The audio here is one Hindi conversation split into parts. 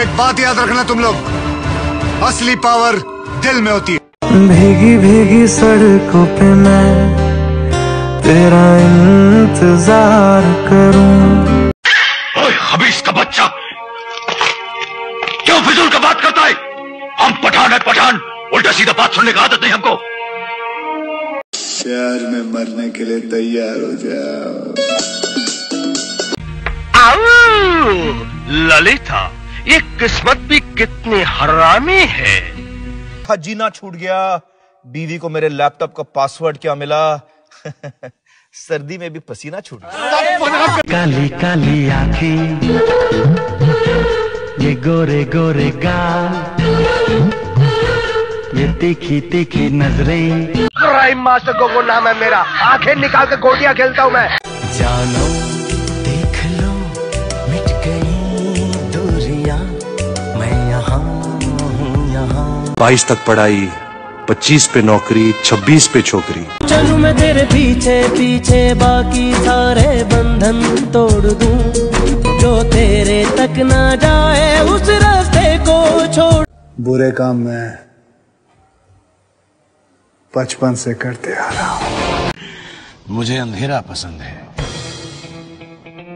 एक बात याद रखना तुम लोग। असली पावर दिल में होती है। भीगी भीगी सड़कों पे मैं तेरा इंतज़ार करूँ। ओए हबीस का बच्चा। क्यों फिजूल का बात करता है? हम पठान है पठान। उल्टा सीधा बात सुनने का आदत नहीं हमको। प्यार में मरने के लिए तैयार हो जाओ। ललिता। ये किस्मत भी कितनी हरामी है। जीना छूट गया। बीवी को मेरे लैपटॉप का पासवर्ड क्या मिला? सर्दी में भी पसीना छूट गया। काली काली आँखें ये गोरे गोरे गाल ये तीखी तीखी नज़रें। क्राइम मास्टर गोगो नाम है मेरा। आँखें निकाल के गोटियाँ खेलता हूँ मैं। जानो बाईस तक पढ़ाई पच्चीस पे नौकरी छब्बीस पे छोकरी। चलू मैं तेरे पीछे पीछे बाकी सारे बंधन तोड़ दूँ। जो तेरे तक ना जाए उस रास्ते को छोड़। बुरे काम में बचपन से करते आ रहा हूँ। मुझे अंधेरा पसंद है।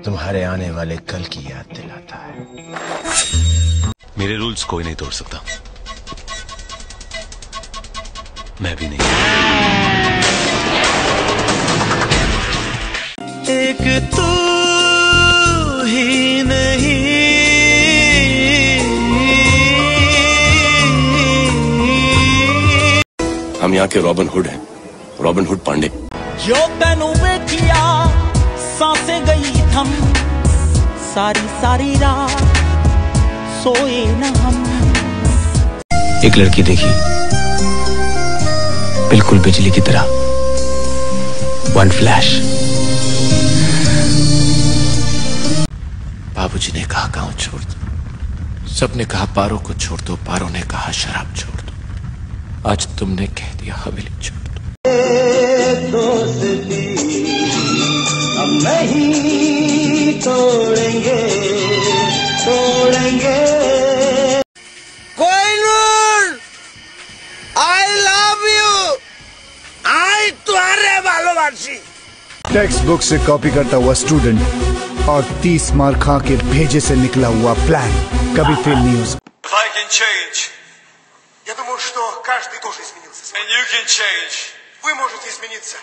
तुम्हारे आने वाले कल की याद दिलाता है। मेरे रूल्स कोई नहीं तोड़ सकता। मैं भी नहीं। एक तू ही नहीं। हम यहाँ के रॉबिन हुड हैं। Robin Hood Pandey. जो तेनू वेखिया साँसें गई थम। सारी सारी रात सोए न हम। एक लड़की देखी। बिल्कुल बिजली की तरह। वन फ्लैश बाबूजी ने कहा, गाँव छोड़ दो। सबने कहा, पारो को छोड़ दो, पारो ने कहा, शराब छोड़ दो। आज तुमने कह दिया, हवेली छोड़ दो। टेक्स्ट बुक से कॉपी करता हुआ स्टूडेंट और तीस मार खा के भेजे से निकला हुआ प्लान कभी फेल नहीं हो सकता If I can change, я думаю, что каждый тоже изменился. And you can change. Вы можете измениться.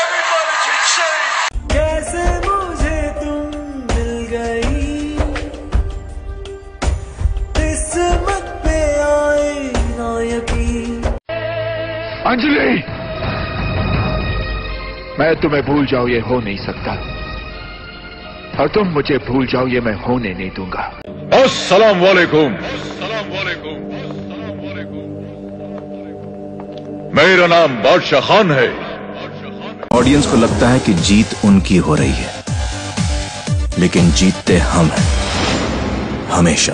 Everybody can change. कैसे मुझे तुम मिल गई किस्मत पे आए ना यकीन अंजलि मैं तुम्हें भूल जाऊँ ये हो नहीं सकता। और तुम मुझे भूल जाओ ये मैं होने नहीं दूँगा। अस्सलाम वालेकुम मेरा नाम बादशाह खान है। ऑडियंस को लगता है कि जीत उनकी हो रही है लेकिन जीतते हम हैं हमेशा।